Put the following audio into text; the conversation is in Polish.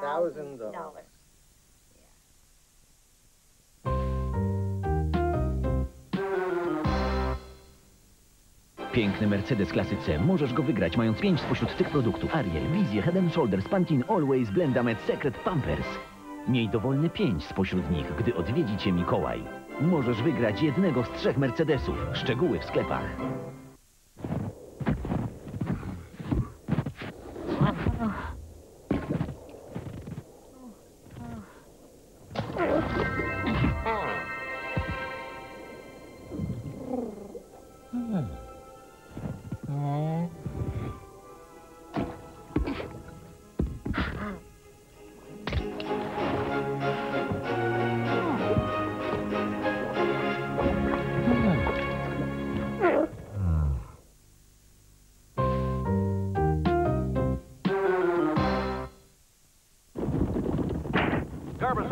thousand dollars. Piękny Mercedes klasy C. Możesz go wygrać mając 5 spośród tych produktów. Ariel, Wizje, Head Shoulders, Pantene, Always, Blendamet, Secret, Pampers. Miej dowolne 5 spośród nich, gdy odwiedzi Cię Mikołaj. Możesz wygrać jednego z trzech Mercedesów. Szczegóły w sklepach. Oh. Garbus